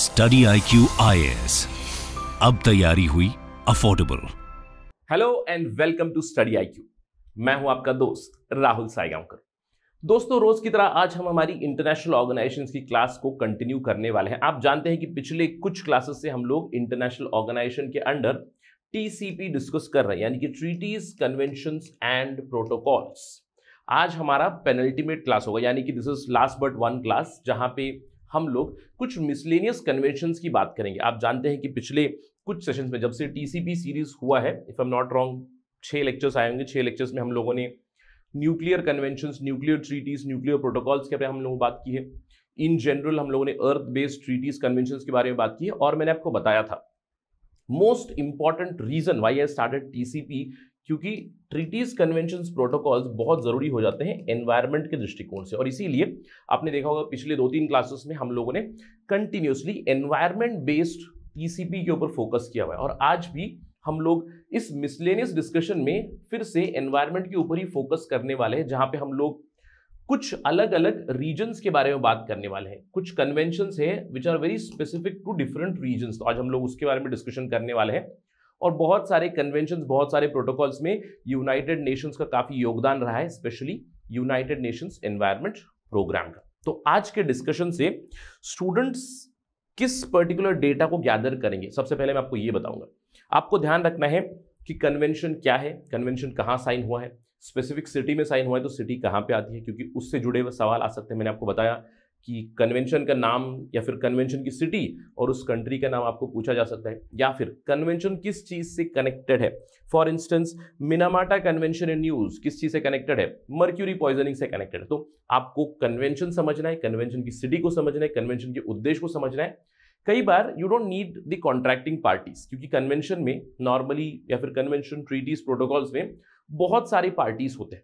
Study आई Q आई अब तैयारी हुई affordable hello and welcome to Study IQ मैं हूँ आपका दोस्त राहुल साईगांवकर। दोस्तों, रोज की तरह आज हम हमारी इंटरनेशनल ऑर्गेनाइजेशन की क्लास को कंटिन्यू करने वाले हैं। आप जानते हैं कि पिछले कुछ क्लासेस से हम लोग इंटरनेशनल ऑर्गेनाइजेशन के अंडर टीसीपी डिस्कस कर रहे हैं, यानी कि ट्रीटीज कन्वेंशन एंड प्रोटोकॉल्स आज हमारा पेनल्टीमेट क्लास होगा, यानी कि this is last but one class जहाँ पे हम लोग कुछ मिसलेनियस कन्वेंशन की बात करेंगे। आप जानते हैं कि पिछले कुछ सेशंस में जब से टीसीपी सीरीज़ हुआ है इफ़ एम नॉट रॉन्ग छह लेक्चर्स आए होंगे। छह लेक्चर्स में हम लोगों ने nuclear convention nuclear treaties nuclear protocols के बारे में हम लोगों बात की है। इन जनरल हम लोगों ने अर्थ बेस्ड ट्रीटीज कन्वेंशन के बारे में बात की है। और मैंने आपको बताया था most important reason why I started TCP क्योंकि ट्रीटीज कन्वेंशन प्रोटोकॉल्स बहुत ज़रूरी हो जाते हैं एनवायरमेंट के दृष्टिकोण से। और इसीलिए आपने देखा होगा पिछले दो तीन क्लासेस में हम लोगों ने कंटिन्यूसली एनवायरमेंट बेस्ड टीसीपी के ऊपर फोकस किया हुआ है। और आज भी हम लोग इस मिसलेनियस डिस्कशन में फिर से एनवायरमेंट के ऊपर ही फोकस करने वाले हैं, जहाँ पे हम लोग कुछ अलग अलग रीजन्स के बारे में बात करने वाले हैं। कुछ कन्वेंशन है which are very specific to different regions तो आज हम लोग उसके बारे में डिस्कशन करने वाले हैं। और बहुत सारे कन्वेंशन बहुत सारे प्रोटोकॉल्स में यूनाइटेड नेशंस का काफ़ी योगदान रहा है specially United Nations environment programme का। तो आज के डिस्कशन से स्टूडेंट्स किस पर्टिकुलर डेटा को गैदर करेंगे? सबसे पहले मैं आपको ये बताऊँगा। आपको ध्यान रखना है कि कन्वेंशन क्या है कन्वेंशन कहाँ साइन हुआ है। स्पेसिफिक सिटी में साइन हुआ है तो सिटी कहाँ पे आती है, क्योंकि उससे जुड़े हुए सवाल आ सकते हैं, मैंने आपको बताया। कि कन्वेंशन का नाम या फिर कन्वेंशन की सिटी और उस कंट्री का नाम आपको पूछा जा सकता है। या फिर कन्वेंशन किस चीज़ से कनेक्टेड है? For instance Minamata convention in news किस चीज़ से कनेक्टेड है? मर्क्यूरी पॉइजनिंग से कनेक्टेड है। तो आपको कन्वेंशन समझना है कन्वेंशन की सिटी को समझना है कन्वेंशन के उद्देश्य को समझना है। कई बार you don't need the contracting parties क्योंकि कन्वेंशन में नॉर्मली या फिर कन्वेंशन ट्रीटीज प्रोटोकॉल्स में बहुत सारी पार्टीज़ होते हैं।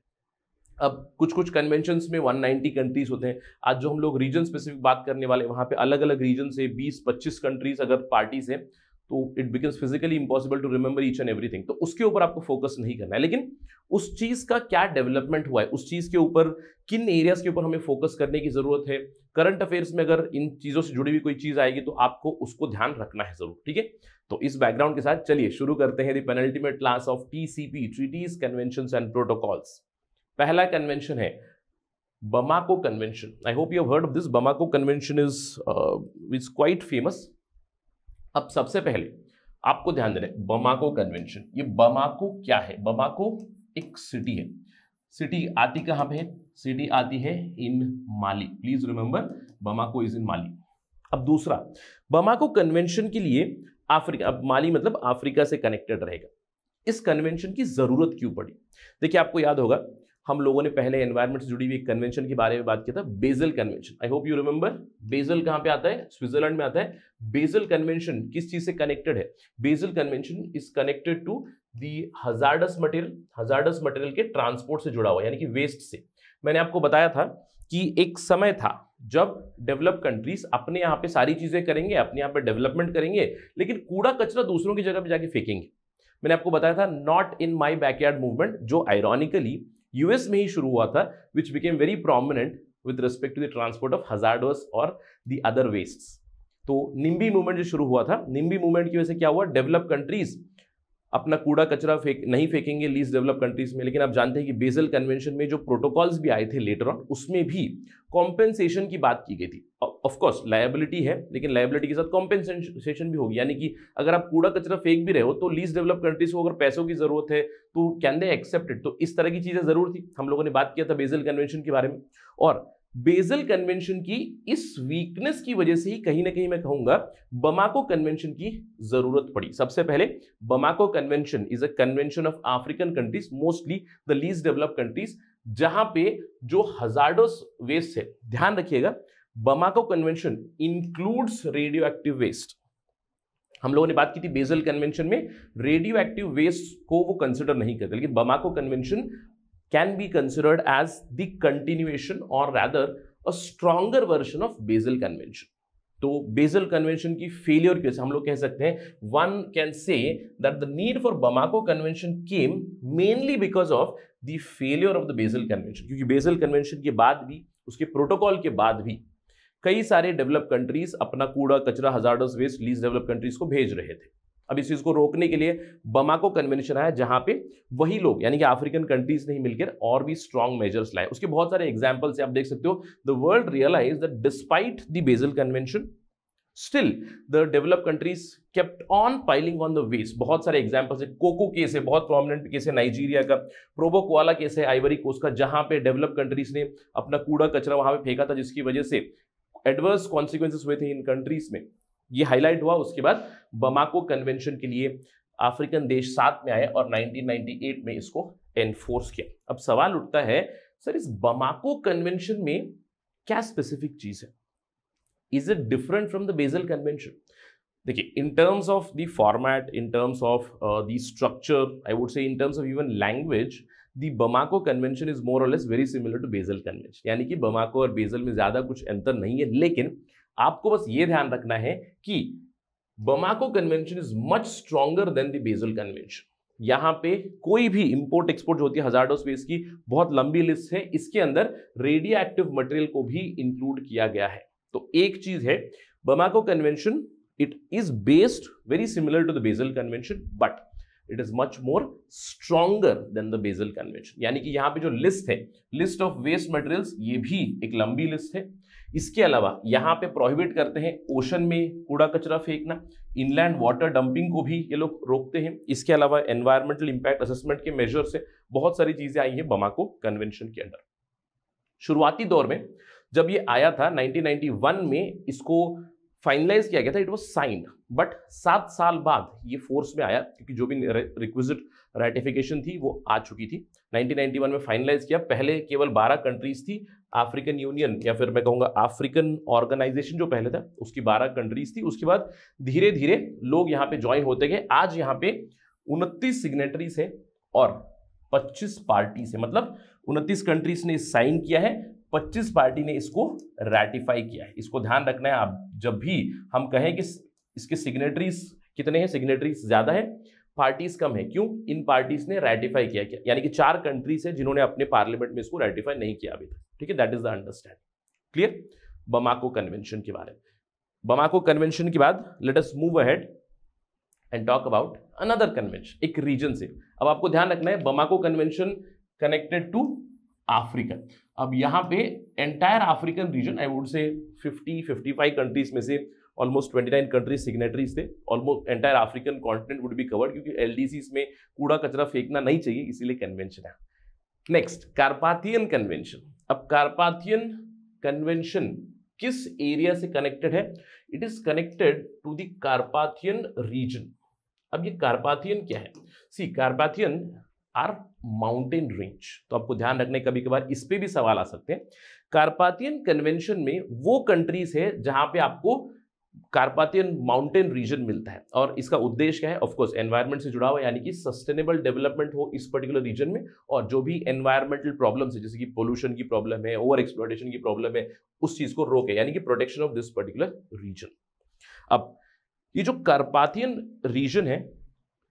अब कुछ कुछ कन्वेंशन में 190 कंट्रीज़ होते हैं। आज जो हम लोग रीजन स्पेसिफिक बात करने वाले वहाँ पे अलग अलग रीजन से 20-25 कंट्रीज़ अगर पार्टीज़ हैं तो it becomes physically impossible to remember each and everything तो उसके ऊपर आपको फोकस नहीं करना है। लेकिन उस चीज़ का क्या डेवलपमेंट हुआ है? उस चीज़ के ऊपर किन एरियाज़ के ऊपर हमें फोकस करने की ज़रूरत है? करंट अफेयर्स में अगर इन चीज़ों से जुड़ी हुई कोई चीज़ आएगी तो आपको उसको ध्यान रखना है ज़रूर, ठीक है? तो इस बैकग्राउंड के साथ चलिए, शुरू करते हैं the penultimate class of T C P treaties convention and protocols पहला कन्वेंशन है Bamako convention I hope you heard of this Bamako convention is is quite famous अब सबसे पहले, आपको ध्यान देना है बमाको कन्वेंशन ये बमाको क्या है? बमाको एक सिटी है। सिटी आती कहाँ पे है? सिटी आती है in Mali please remember Bamako is in Mali अब दूसरा बमाको कन्वेंशन के लिए अफ्रीका अब माली मतलब अफ्रीका से कनेक्टेड रहेगा। इस कन्वेंशन की ज़रूरत क्यों पड़ी? देखिए, आपको याद होगा हम लोगों ने पहले एनवायरमेंट से जुड़ी हुई कन्वेंशन के बारे में बात किया था Basel convention I hope you remember Basel कहाँ पे आता है? स्विट्जरलैंड में आता है. बेजल कन्वेंशन किस चीज़ से कनेक्टेड है? Basel convention is connected to the hazardous material hazardous material के ट्रांसपोर्ट से जुड़ा हुआ, यानी कि वेस्ट से. मैंने आपको बताया था कि एक समय था जब डेवलप कंट्रीज़ अपने यहाँ पे सारी चीज़ें करेंगे, अपने यहाँ पे डेवलपमेंट करेंगे, लेकिन कूड़ा कचरा दूसरों की जगह पे जाके फेंकेंगे. मैंने आपको बताया था not in my backyard movement जो आयरॉनिकली यूएस में ही शुरू हुआ था which became very prominent with respect to the transport of hazardous और द अदर वेस्ट तो निम्बी मूवमेंट जो शुरू हुआ था निम्बी मूवमेंट की वजह से क्या हुआ? डेवलप कंट्रीज़ अपना कूड़ा कचरा फेंक, नहीं फेंकेंगे लीज डेवलप कंट्रीज़ में। लेकिन आप जानते हैं कि बेजल कन्वेंशन में जो प्रोटोकॉल्स भी आए थे लेटर ऑन उसमें भी कॉम्पेंसेशन की बात की गई थी। ऑफकोर्स लाइबिलिटी है, लेकिन लाइबिलिटी के साथ कॉम्पेंसेशन भी होगी। यानी कि अगर आप कूड़ा कचरा फेंक भी रहे हो तो लीज डेवलप कंट्रीज़ को अगर पैसों की ज़रूरत है तो कैन दे एक्सेप्टेड तो इस तरह की चीज़ें ज़रूर थी। हम लोगों ने बात किया था बेजल कन्वेंशन के बारे में। और बेजल कन्वेंशन की इस वीकनेस की वजह से ही कहीं ना कहीं मैं कहूँगा, बमाको कन्वेंशन की ज़रूरत पड़ी। सबसे पहले, Bamako convention is a convention of African countries mostly the least develop countries जहाँ पे जो हजार्डोस वेस्ट है, ध्यान रखिएगा, Bamako convention includes radioactive waste हम लोगों ने बात की थी बेजल कन्वेंशन में रेडियो एक्टिव वेस्ट को वो कंसिडर नहीं करते, लेकिन Bamako convention can be considered as the continuation और rather a stronger version of Basel convention तो बेजल कन्वेंशन की फेलियर के हम लोग कह सकते हैं one can say that the need for Bamako convention came mainly because of the failure of the Basel convention क्योंकि बेजल कन्वेंशन के बाद भी, उसके प्रोटोकॉल के बाद भी, कई सारे डेवलप कंट्रीज़ अपना कूड़ा कचरा hazardous waste least develop countries को भेज रहे थे। अब इस चीज़ को रोकने के लिए बमाको कन्वेंशन आया जहाँ पे वही लोग, यानी कि अफ्रीकन कंट्रीज़ नहीं मिलकर और भी स्ट्रॉन्ग मेजर्स लाए। उसके बहुत सारे एग्जांपल्स आप देख सकते हो। The world realise that despite the Basel convention still the develop countries kept on piling on the waste बहुत सारे एग्जाम्पल्स है। कोको केस है, बहुत प्रोमिनेंट केस है नाइजीरिया का। प्रोबोकोला केस है आइवरी कोस्ट का, जहाँ पे डेवलप कंट्रीज़ ने अपना कूड़ा कचरा वहाँ पे फेंका था, जिसकी वजह से एडवर्स कॉन्सिक्वेंसेस हुए थे इन कंट्रीज़ में। ये हाईलाइट हुआ। उसके बाद बमाको कन्वेंशन के लिए अफ्रीकन देश साथ में आए और 1998 में इसको एनफोर्स किया। अब सवाल उठता है, सर, इस बमाको कन्वेंशन में क्या स्पेसिफिक चीज़ है? Is it different from the Basel convention देखिए in terms of the format in terms of the structure I would say in terms of even language the Bamako convention is more और less very similar to Basel convention यानी कि Bamako और bezel में ज़्यादा कुछ अंतर नहीं है, लेकिन आपको बस ये ध्यान रखना है कि Bamako convention is much stronger than the Basel convention यहाँ पे कोई भी इंपोर्ट एक्सपोर्ट जो होती है हजार्डो स्पेस की, बहुत लंबी लिस्ट है। इसके अंदर रेडियो एक्टिव मटेरियल को भी इंक्लूड किया गया है। तो एक चीज़ है Bamako convention it is based very similar to the Basel convention but it is much more stronger than the Basel convention यानी कि यहाँ पे जो लिस्ट है लिस्ट ऑफ़ वेस्ट मटेरियल्स ये भी एक लंबी लिस्ट है। इसके अलावा यहाँ पे प्रोहिबिट करते हैं ओशन में कूड़ा कचरा फेंकना इनलैंड वाटर डंपिंग को भी ये लोग रोकते हैं। इसके अलावा एनवायरमेंटल इंपैक्ट असेसमेंट के मेजर से बहुत सारी चीज़ें आई हैं बमाको कन्वेंशन के अंडर शुरुआती दौर में जब ये आया था 1991 में इसको फाइनलाइज किया गया था इट वॉज़ साइंड बट सात साल बाद ये फोर्स में आया, क्योंकि जो भी रिक्विजिट रेटिफिकेशन थी, वो आ चुकी थी। 1991 में फाइनलाइज किया, पहले केवल 12 कंट्रीज़ थी अफ्रीकन यूनियन या फिर मैं कहूँगा अफ्रीकन ऑर्गेनाइजेशन जो पहले था, उसकी 12 कंट्रीज़ थी। उसके बाद धीरे धीरे लोग यहाँ पे ज्वाइन होते गए। आज यहाँ पे उनतीस सिग्नेटरीज है और 25 पार्टीज़ है। मतलब उनतीस कंट्रीज़ ने साइन किया है 25 पार्टी ने इसको रेटिफाई किया है। इसको ध्यान रखना है, आप जब भी हम कहें कि इसके सिग्नेटरीज कितने हैं सिग्नेटरीज ज़्यादा है पार्टीज़ कम है, क्यों? इन पार्टीज़ ने रेटिफाई किया, क्या। यानी कि चार कंट्रीज़ है जिन्होंने अपने पार्लियामेंट में इसको रेटिफाई नहीं किया अभी तक। ठीक है? That is the understand clear Bamako convention के बारे में। बमाको कन्वेंशन के बाद let us move ahead and talk about another convention एक रीजन से। अब आपको ध्यान रखना है Bamako convention connected to Africa अब यहाँ पे entire African region I would say 50 55 countries में से ऑलमोस्ट 29 कंट्रीज़ सिग्नेटरीज थे। Almost entire African continent would be covered क्योंकि एलडीसी में कूड़ा कचरा फेंकना नहीं चाहिए, इसीलिए कन्वेंशन है। नेक्स्ट कार्पाथियन कन्वेंशन अब कार्पाथियन कन्वेंशन किस एरिया से कनेक्टेड है? It is connected to the Carpathian region अब ये कार्पाथियन क्या है? See Carpathian are mountain range. तो आपको ध्यान रखने कभी कभार इस पे भी सवाल आ सकते हैं। कार्पाथियन कन्वेंशन में वो कंट्रीज़ है जहाँ पे आपको कार्पाथियन माउंटेन रीजन मिलता है और इसका उद्देश्य क्या है? ऑफकोर्स एनवायरमेंट से जुड़ा हुआ यानी कि सस्टेनेबल डेवलपमेंट हो इस पर्टिकुलर रीजन में और जो भी एनवायरमेंटल प्रॉब्लम है, जैसे कि पोल्यूशन की प्रॉब्लम है ओवर एक्सप्लोटेशन की प्रॉब्लम है, उस चीज़ को रोके, यानी कि protection of this particular region अब ये जो कार्पाथियन रीजन है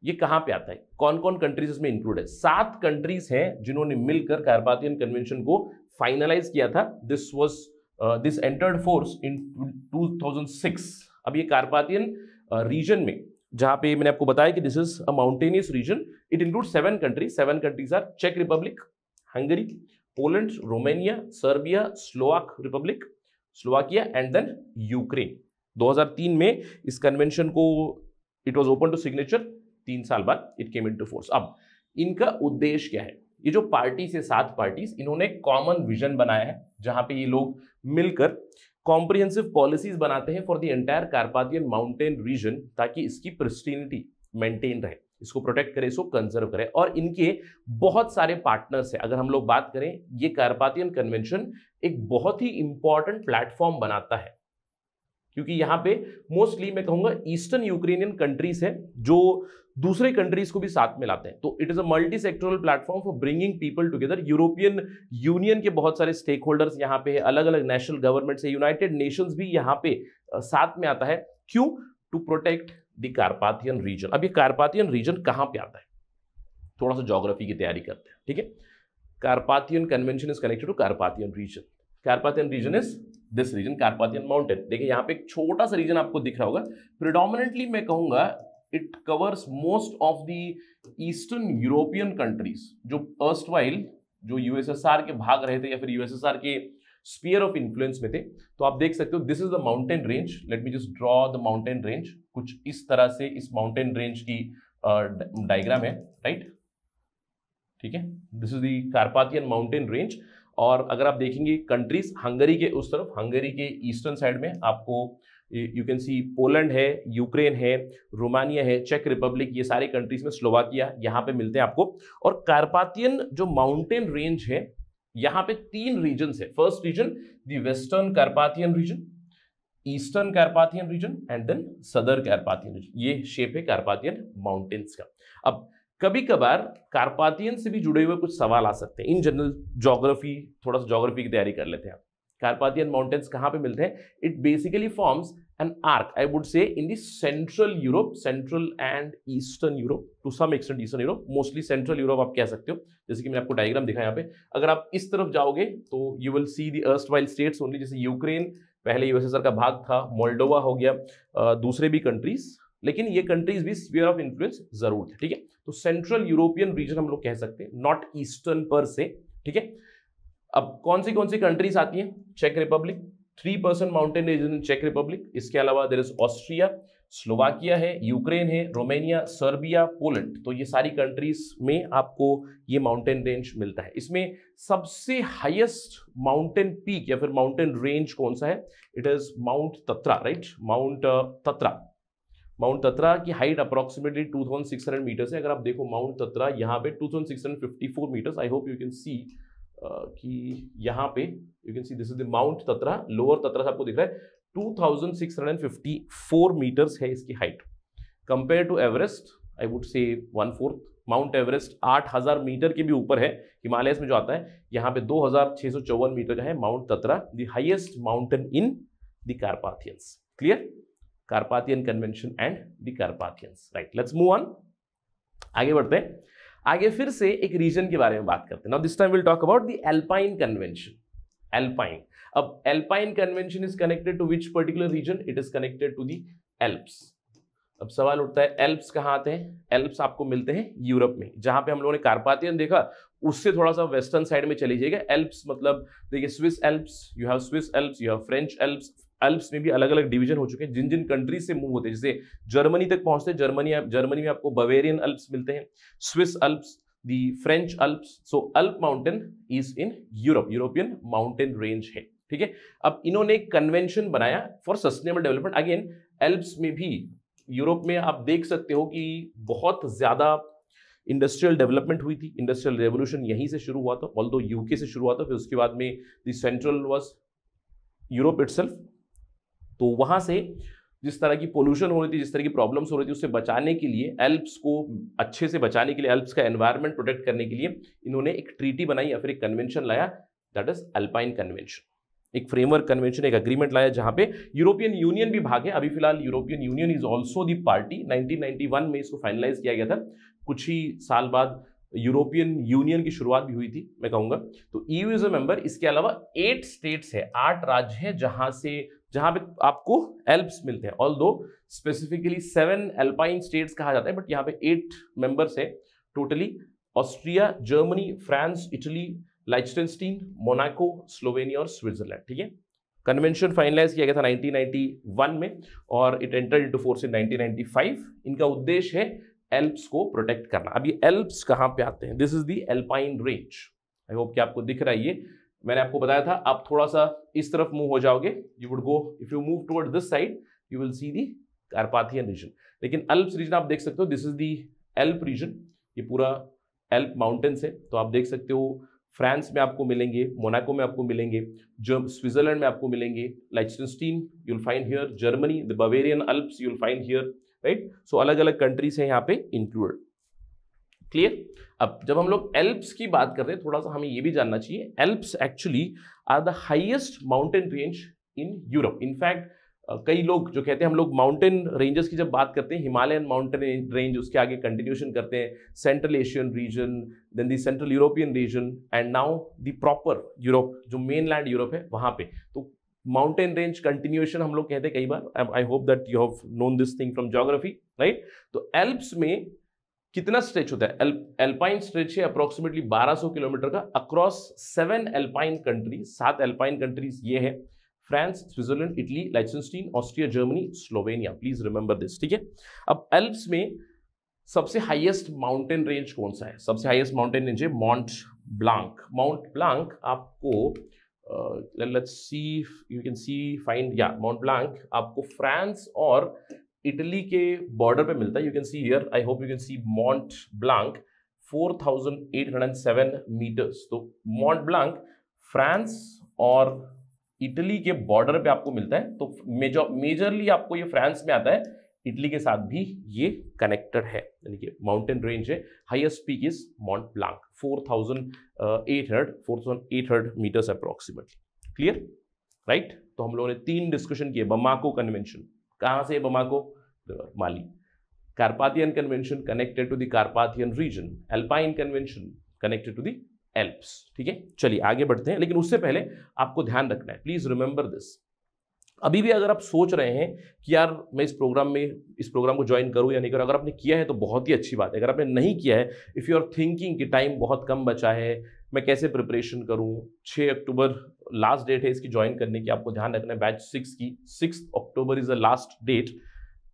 ये कहाँ पे आता है? कौन कौन कंट्रीज़ इसमें इंक्लूड है? सात कंट्रीज़ हैं जिन्होंने मिलकर कार्पाथियन कन्वेंशन को फाइनलाइज किया था। This was this entered force in 2006 अब ये कार्पाथियन रीजन uh, में जहाँ पे मैंने आपको बताया कि this is a mountainous region it include seven countries seven countries are check Republic Hungary Poland Romania Serbia Slovak Republic Slovakia and then Ukraine 2003 में इस कन्वेंशन को it was open to signature तीन साल बाद it came into force अब इनका उद्देश्य क्या है? ये जो पार्टी से सात पार्टीज़ इन्होंने कॉमन विजन बनाया है, जहाँ पे ये लोग मिलकर कॉम्प्रिहेंसिव पॉलिसीज़ बनाते हैं for the entire Carpathian mountain region ताकि इसकी प्रिस्टिनिटी मेंटेन रहे, इसको प्रोटेक्ट करे, इसको कंजर्व करे और इनके बहुत सारे पार्टनर्स हैं। अगर हम लोग बात करें, ये कार्पाथियन कन्वेंशन एक बहुत ही इंपॉर्टेंट प्लेटफॉर्म बनाता है। क्योंकि यहाँ पे मोस्टली मैं कहूँगा ईस्टर्न यूक्रेनियन कंट्रीज़ है, जो दूसरे कंट्रीज़ को भी साथ में लाते हैं। तो it is a multi sectoral platform for bringing people together European Union के बहुत सारे स्टेक होल्डर्स यहाँ पे अलग अलग नेशनल गवर्नमेंट से यूनाइटेड नेशंस भी यहाँ पे साथ में आता है। क्यों? To protect the Carpathian region अब ये कार्पाथियन रीजन कहाँ पे आता है? थोड़ा सा जोग्राफी की तैयारी करते हैं, ठीक है? Carpathian convention is connected to Carpathian region Carpathian region is this region Carpathian mountain देखिए, यहाँ पे एक छोटा सा रीजन आपको दिख रहा होगा। प्रिडोमिनेटली मैं कहूँगा it covers most of the eastern European countries जो अर्स्ट वाइल जो यूएसएसआर के भाग रहे थे या फिर यूएसएसआर के स्पीयर ऑफ़ इन्फ्लुएंस में थे। तो आप देख सकते हो this is the mountain range let me just draw the mountain range कुछ इस तरह से इस माउंटेन रेंज की डायग्राम है राइट ठीक है? This is the Carpathian mountain range और अगर आप देखेंगे कंट्रीज़ हंगरी के उस तरफ़ हंगरी के ईस्टर्न साइड में आपको यू कैन सी पोलैंड है यूक्रेन है रोमानिया है चेक रिपब्लिक ये सारी कंट्रीज़ में स्लोवाकिया यहाँ पे मिलते हैं आपको। और कार्पाथियन जो माउंटेन रेंज है, यहाँ पे तीन रीजन है। First region the western Carpathian region eastern Carpathian region and then southern Carpathian region ये शेप है कार्पाथियन माउंटेन्स का। अब कभी कभार कार्पाथियन से भी जुड़े हुए कुछ सवाल आ सकते हैं। इन जनरल जोग्राफी थोड़ा सा जोग्राफी की तैयारी कर लेते हैं कार्पाथियन माउंटेन्स कहाँ पे मिलते हैं? It basically forms an arc I would say in the central Europe central and eastern Europe to some extent eastern Europe mostly central Europe आप कह सकते हो। जैसे कि मैंने आपको डायग्राम दिखा यहाँ पे। अगर आप इस तरफ़ जाओगे तो you will see the erstwhile states only जैसे यूक्रेन पहले यूएसएसआर का भाग था मोल्डोवा हो गया दूसरे भी कंट्रीज़ लेकिन ये कंट्रीज़ भी स्पीयर ऑफ़ इन्फ्लुएंस ज़रूर थे, ठीक है? तो सेंट्रल यूरोपियन रीजन हम लोग कह सकते हैं नॉट ईस्टर्न पर से ठीक है? अब कौन सी कौन सी कंट्रीज़ आती हैं? Check Republic three percent mountain region इन चेक रिपब्लिक इसके अलावा देर इज़ ऑस्ट्रिया स्लोवाकिया है यूक्रेन है रोमेनिया सर्बिया पोलैंड तो ये सारी कंट्रीज़ में आपको ये माउंटेन रेंज मिलता है। इसमें सबसे हाईएस्ट माउंटेन पीक या फिर माउंटेन रेंज कौन सा है? It is Mount Tatra right Mount Tatra Mount Tatra की हाइट अप्रोक्सीमेटली 2600 मीटर्स है। अगर आप देखो माउंट तत्रा यहाँ पे 2654 metres I hope you can see कि यहाँ पे you can see this is the Mount Tatra lower Tatra आपको दिख रहा है। 2654 मीटर्स है इसकी height compare to Everest I would say one fourth Mount Everest 8000 metre के भी ऊपर है। हिमालयस में जो आता है, यहाँ पे दो हज़ार छह सौ चौवन मीटर का है Mount Tatra the highest mountain in the Carpathians clear Carpathian convention and the Carpathians right let's move on आगे बढ़ते हैं। आगे फिर से एक रीजन के बारे में बात करते हैं। Now this time will talk about the Alpine convention Alpine अब Alpine convention is connected to which particular region it is connected to the Alps अब सवाल उठता है एल्प्स कहाँ आते हैं? एल्प्स आपको मिलते हैं यूरोप में, जहाँ पे हम लोगों ने कार्पाथियन देखा, उससे थोड़ा सा वेस्टर्न साइड में चली जाएगा एल्प्स मतलब देखिए Swiss Alps you have Swiss Alps you have French Alps Alps में भी अलग अलग डिवीज़न हो चुके हैं जिन जिन कंट्रीज़ से मूव होते हैं, जैसे जर्मनी तक पहुँचते हैं, जर्मनी जर्मनी में आपको बवेरियन अल्प्स मिलते हैं Swiss Alps the French Alps so Alp mountain is in Europe European mountain range है, ठीक है? अब इन्होंने कन्वेंशन बनाया for sustainable development again Alps में भी यूरोप में आप देख सकते हो कि बहुत ज़्यादा इंडस्ट्रियल डेवलपमेंट हुई थी इंडस्ट्रियल रेवोल्यूशन यहीं से शुरू हुआ था ऑल दो यूके से शुरू हुआ था, फिर उसके बाद में the central was Europe itself तो वहाँ से जिस तरह की पोल्यूशन हो रही थी, जिस तरह की प्रॉब्लम्स हो रही थी, उससे बचाने के लिए एल्प्स को अच्छे से बचाने के लिए एल्प्स का एनवायरनमेंट प्रोटेक्ट करने के लिए इन्होंने एक ट्रीटी बनाई या फिर एक कन्वेंशन लाया दैट इज़ अल्पाइन कन्वेंशन एक फ्रेमवर्क कन्वेंशन एक अग्रीमेंट लाया जहाँ पे यूरोपियन यूनियन भी भाग। अभी फ़िलहाल European Union is also the party 1991 में इसको फाइनलाइज किया गया था। कुछ ही साल बाद यूरोपियन यूनियन की शुरुआत भी हुई थी, मैं कहूँगा। तो ईयू इज़ अ मेंबर इसके अलावा एट स्टेट्स है, आठ राज्य हैं जहाँ से जहाँ पे आपको एल्प्स मिलते हैं। ऑल दो स्पेसिफिकली सेवन एल्पाइन स्टेट्स कहा जाता है बट यहाँ पे एट मेंबर्स है। Totally Austria Germany France Italy Liechtenstein Monaco Slovenia और स्विट्जरलैंड ठीक है? कन्वेंशन फाइनलाइज किया गया था 1991 में, और it enter into force in 1995 इनका उद्देश्य है एल्प्स को प्रोटेक्ट करना। अब ये एल्प्स कहाँ पे आते हैं? This is the Alpine range I hope कि आपको दिख रहा है ये। मैंने आपको बताया था, आप थोड़ा सा इस तरफ़ मूव हो जाओगे you would go if you move toward this side you will see the Carpathian region लेकिन अल्प्स रीजन आप देख सकते हो this is the Alp region ये पूरा एल्प माउंटेन्स है तो आप देख सकते हो फ्रांस में आपको मिलेंगे मोनाको में आपको मिलेंगे जो स्विट्जरलैंड में आपको मिलेंगे Liechtenstein you'll find here Germany the Bavarian Alps you'll find here right so अलग अलग कंट्रीज़ हैं यहाँ पे इंक्लूड क्लियर अब जब हम लोग एल्प्स की बात करते हैं, थोड़ा सा हमें ये भी जानना चाहिए। Alps actually are the highest mountain range in Europe in fact कई लोग जो कहते हैं, हम लोग माउंटेन रेंजेस की जब बात करते हैं हिमालयन माउंटेन रेंज उसके आगे कंटिन्यूशन करते हैं central Asian region then the central European region and now the proper Europe जो मेन लैंड यूरोप है, वहाँ पे। तो माउंटेन रेंज कंटिन्यूएशन हम लोग कहते हैं कई बार। I hope that you have known this thing from geography right तो एल्प्स में कितना स्ट्रेच होता है? एल्पाइन स्ट्रेच है अप्रोक्सीमेटली 1200 किलोमीटर का। अक्रॉस सेवन एल्पाइन कंट्रीज़ सात एल्पाइन कंट्रीज़ ये है। France Switzerland Italy Liechtenstein Austria Germany Slovenia please remember this ठीक है? अब एल्प्स में सबसे हाईएस्ट माउंटेन रेंज कौन सा है? सबसे हाईएस्ट माउंटेन रेंज है माउंट ब्लांक माउंट ब्लांक आपको let's see you can see find या माउंट ब्लांक आपको फ्रांस और इटली के बॉर्डर पे मिलता है। You can see here I hope you can see Mount Blanc 4807 metres तो माउंट ब्लांक फ्रांस और इटली के बॉर्डर पे आपको मिलता है। तो मेजर मेजरली आपको ये फ्रांस में आता है। इटली के साथ भी ये कनेक्टेड है। यानी कि माउंटेन रेंज है। Highest peak is Mount Blanc 4800 4800 metres approximately clear right तो हम लोगों ने तीन डिस्कशन किए, बमाको कन्वेंशन कहाँ से Bamako? Mali Carpathian convention connected to the Carpathian region Alpine convention connected to the Alps ठीक है? चलिए, आगे बढ़ते हैं, लेकिन उससे पहले आपको ध्यान रखना है। प्लीज़ रिमेंबर दिस अभी भी अगर आप सोच रहे हैं कि यार मैं इस प्रोग्राम में, इस प्रोग्राम को ज्वाइन करूँ या नहीं करूँ, अगर आपने किया है तो बहुत ही अच्छी बात है। अगर आपने नहीं किया है इफ़ यू आर थिंकिंग कि टाइम बहुत कम बचा है, मैं कैसे प्रिपरेशन करूँ? 6 अक्टूबर लास्ट डेट है, इसकी ज्वाइन करने की आपको ध्यान रखना है बैच सिक्स की। Six October is the last date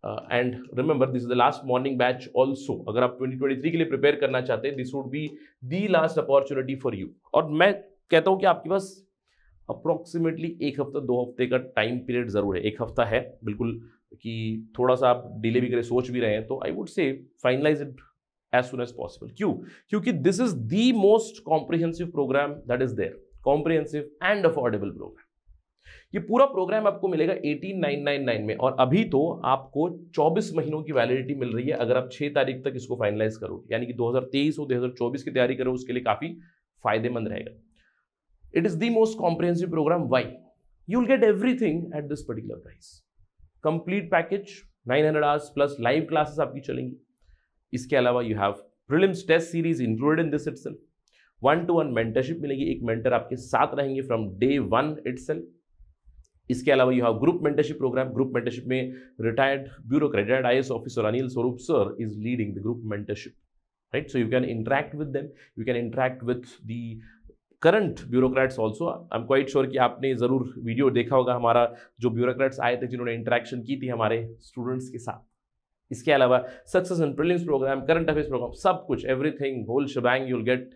and remember this is the last morning batch also अगर आप 2023 के लिए प्रिपेयर करना चाहते हैं this would be the last opportunity for you और मैं कहता हूँ कि आपके पास अप्रोक्सीमेटली एक हफ़्ता, दो हफ़्ते का टाइम पीरियड ज़रूर है। एक हफ़्ता है, बिल्कुल, कि थोड़ा सा आप डिले भी करें, सोच भी रहे हैं तो I would say finalize it as soon as possible क्यों? क्योंकि this is the most comprehensive programme that is there comprehensive and affordable programme ये पूरा प्रोग्राम आपको मिलेगा 18999 में। और अभी तो आपको 24 महीनों की वैलिडिटी मिल रही है, अगर आप 6 तारीख तक इसको फाइनलाइज करो यानी कि 2023 और 2024 की तैयारी करो उसके लिए काफ़ी फ़ायदेमंद रहेगा। It is the most comprehensive programme why you will get everything at this particular price complete package 900 hours plus live classes आपकी चलेंगी। इसके अलावा you have prelims test series included in this itself one to one mentorship मिलेगी। एक mentor आपके साथ रहेंगे from day one itself इसके अलावा you have group mentorship programme group mentorship में retired bureaucrat retired I officer Anil Swarup sir is leading the group mentorship right so you can interact with them you can interact with the current bureaucrats also I am quite sure कि आपने ज़रूर video देखा होगा हमारा जो bureaucrats आए थे जिन्होंने इंटरेक्शन की थी हमारे स्टूडेंट्स के साथ। इसके अलावा success and prelims programme current affairs programme सब कुछ everything whole shebang you'll get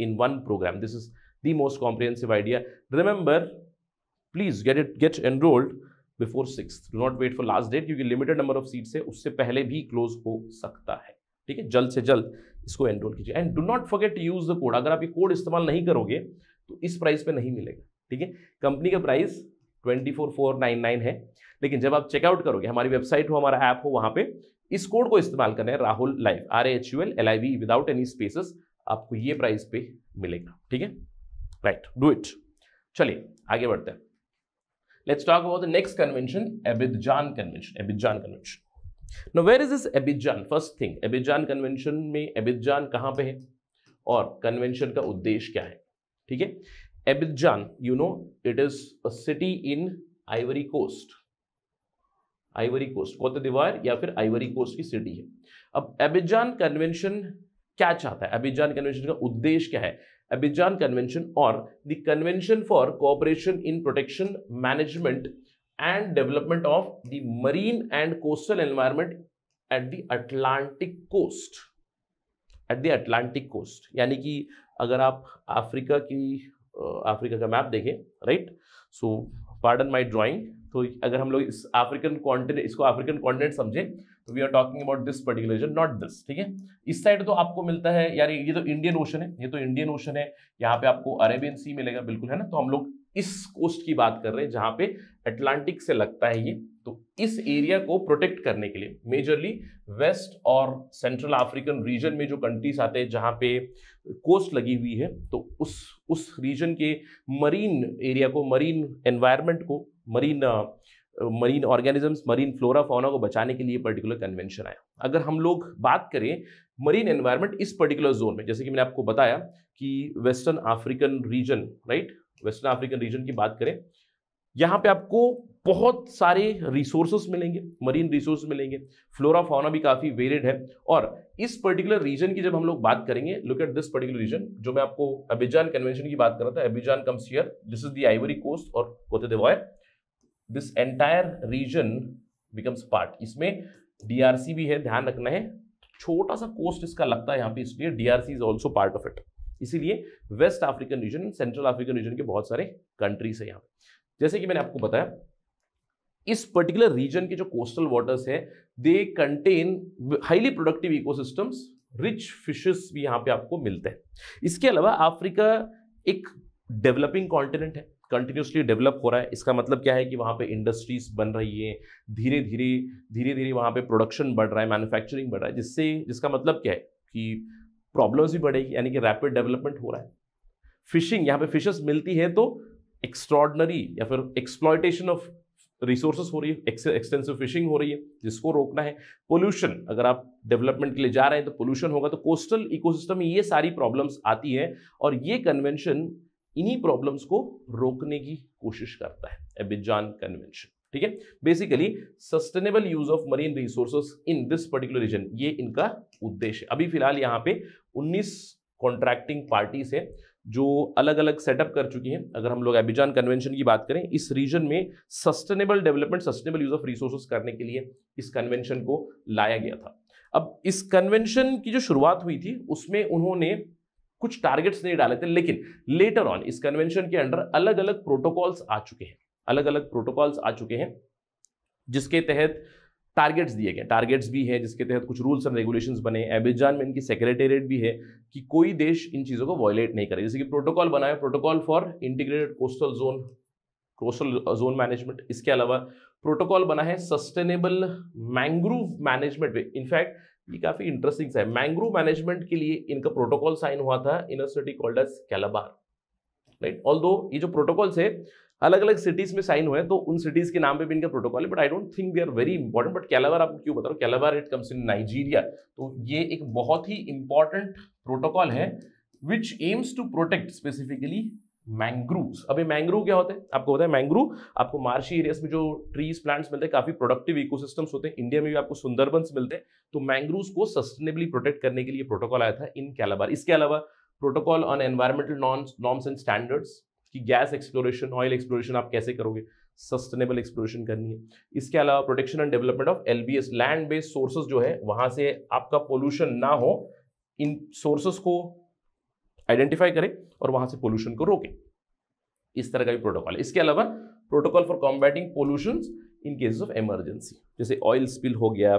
in one programme this is the most comprehensive idea remember please get it get enrolled before six do not wait for last date क्योंकि limited number of seats है, उससे पहले भी close हो सकता है। ठीक है? जल्द से जल्द इसको एनरोल कीजिए। And do not forget use the code अगर आप ये कोड इस्तेमाल नहीं करोगे तो इस प्राइस पे नहीं मिलेगा। ठीक है? कंपनी का price twenty four four nine nine है। लेकिन जब आप चेकआउट करोगे, हमारी वेबसाइट हो, हमारा ऐप हो, वहाँ पे इस कोड को इस्तेमाल करना है Rahul live R H U L L I V without any spaces आपको ये प्राइस पे मिलेगा। ठीक है? राइट डू इट चलिए, आगे बढ़ते हैं। Let's talk about the next convention, Abidjan Convention. Abidjan Convention. Now, where is this Abidjan? First thing, Abidjan Convention में Abidjan कहाँ पे है और convention का उद्देश्य क्या है ठीक है Abidjan, you know, it is a city in Ivory Coast. Ivory Coast Cote d'Ivoire या फिर आइवरी कोस्ट की सिटी है अब एबिजान कन्वेंशन क्या चाहता है एबिजान कन्वेंशन का उद्देश्य क्या है अबिजान कन्वेंशन और the convention for cooperation in protection management and development of the marine and coastal environment at the Atlantic coast at the Atlantic coast यानी कि अगर आप अफ्रीका की अफ्रीका का मैप देखें right so pardon my drawing तो अगर हम लोग इस अफ्रीकन कॉन्टिनें इसको अफ्रीकन कॉन्टिनेंट समझें तो we are talking about this particular region not this ठीक है? इस साइड तो आपको मिलता है, यार ये तो इंडियन ओशन है, ये तो इंडियन ओशन है, यहाँ पे आपको अरेबियन सी मिलेगा, बिल्कुल, है ना? तो हम लोग इस कोस्ट की बात कर रहे हैं, जहाँ पे अटलांटिक से लगता है ये। तो इस एरिया को प्रोटेक्ट करने के लिए मेजरली वेस्ट और सेंट्रल अफ्रीकन रीजन में जो कंट्रीज़ आते हैं, जहाँ पे कोस्ट लगी हुई है तो उस उस रीजन के मरीन एरिया को मरीन एनवायरनमेंट को marine marine organisms marine flora fauna को बचाने के लिए पर्टिकुलर कन्वेंशन आया। अगर हम लोग बात करें मरीन एनवायरनमेंट इस पर्टिकुलर जोन में, जैसे कि मैंने आपको बताया कि western African region right western African region की बात करें, यहाँ पे आपको बहुत सारे रिसोर्सेस मिलेंगे मरीन रिसोर्स मिलेंगे। फ्लोरा फाउना भी काफ़ी वेरिड है। और इस पर्टिकुलर रीजन की जब हम लोग बात करेंगे look at this particular region जो मैं आपको अबिजान कन्वेंशन की बात कर रहा था Abidjan comes here this is the Ivory Coast और Cote d'Ivoire this entire region becomes part इसमें डीआरसी भी है, ध्यान रखना है। छोटा सा कोस्ट इसका लगता है यहाँ पे, इसलिए DRC is also part of it इसीलिए west African region central African region के बहुत सारे कंट्रीज़ है यहाँ पे। जैसे कि मैंने आपको बताया, इस पर्टिकुलर रीजन के जो कोस्टल वाटर्स है they contain highly productive ecosystems rich fishes भी यहाँ पे आपको मिलते हैं। इसके अलावा अफ्रीका एक डेवलपिंग कॉन्टिनेंट है। कंटिन्यूसली डेवलप हो रहा है। इसका मतलब क्या है कि वहाँ पे इंडस्ट्रीज़ बन रही है धीरे धीरे धीरे धीरे वहाँ पे प्रोडक्शन बढ़ रहा है मैन्युफैक्चरिंग बढ़ रहा है, जिससे, जिसका मतलब क्या है कि प्रॉब्लम्स भी बढ़ेगी, यानी कि रैपिड डेवलपमेंट हो रहा है। फिशिंग यहाँ पे फिशेस मिलती है तो एक्स्ट्रॉडनरी या फिर एक्सप्लॉयटेशन ऑफ़ रिसोर्सेस हो रही है एक्सटेंसिव फिशिंग हो रही है, जिसको रोकना है। पोल्यूशन अगर आप डेवलपमेंट के लिए जा रहे हैं तो पोल्यूशन होगा तो कोस्टल इकोसिस्टम में ये सारी प्रॉब्लम्स आती है और ये कन्वेंशन इन्हीं प्रॉब्लम्स को रोकने की कोशिश करता है एबिजान कन्वेंशन ठीक है? Basically sustainable use of marine resources in this particular region ये इनका उद्देश्य अभी फ़िलहाल यहाँ पे 19 कॉन्ट्रैक्टिंग पार्टीज़ है, जो अलग अलग सेटअप कर चुकी हैं। अगर हम लोग एबिजान कन्वेंशन की बात करें, इस रीजन में sustainable development sustainable use of resources करने के लिए इस कन्वेंशन को लाया गया था। अब इस कन्वेंशन की जो शुरुआत हुई थी, उसमें उन्होंने कुछ टारगेट्स नहीं डाले थे, लेकिन लेटर ऑन इस कन्वेंशन के अंडर अलग अलग प्रोटोकॉल्स आ चुके हैं। अलग अलग प्रोटोकॉल्स आ चुके हैं, जिसके तहत टारगेट्स दिए गए। टारगेट्स भी है, जिसके तहत कुछ रूल्स एंड रेगुलेशंस बने एबिजान में इनकी सेक्रेटेरिएट भी है कि कोई देश इन चीज़ों को वॉयलेट नहीं करे। जैसे कि प्रोटोकॉल बनाए protocol for integrated coastal zone coastal zone management इसके अलावा प्रोटोकॉल बना है सस्टेनेबल मैंग्रूव मैनेजमेंट पे। इनफैक्ट ये काफ़ी इंटरेस्टिंग है। मैंग्रूव मैनेजमेंट के लिए इनका प्रोटोकॉल साइन हुआ था in city called as Calabar right all ये जो प्रोटोकॉल्स है अलग अलग सिटीज़ में साइन हुए तो उन सिटीज़ के नाम पे भी इनका प्रोटोकॉल है but I don't think they are very important but Calabar आपको क्यों बता रहा हूँ Calabar it comes in Nigeria तो ये एक बहुत ही इंपॉर्टेंट प्रोटोकॉल है which aims to protect specifically mangroves अभी मैंग्रूव क्या होते हैं? आपको पता है मैंग्रूव आपको मार्शी एरियाज़ में जो ट्रीज प्लांट्स मिलते हैं, काफ़ी प्रोडक्टिव इकोसिस्टम्स होते हैं। इंडिया में भी आपको सुंदरबंस मिलते हैं। तो मैंग्रूव्स को सस्टेनेबली प्रोटेक्ट करने के लिए प्रोटोकॉल आया था इन कैलाबार इसके अलावा protocol on environmental norms and standards कि गैस एक्सप्लोरेशन ऑयल एक्सप्लोरेशन आप कैसे करोगे? सस्टेनेबल एक्सप्लोरेशन करनी है। इसके अलावा protection and development of LBS land based sources जो है, वहाँ से आपका पोल्यूशन ना हो, इन सोर्सेस को आइडेंटिफाई करें और वहाँ से पोल्यूशन को रोके। इस तरह का भी प्रोटोकॉल है। इसके अलावा protocol for combating pollution in cases of emergency, जैसे ऑयल स्पिल हो गया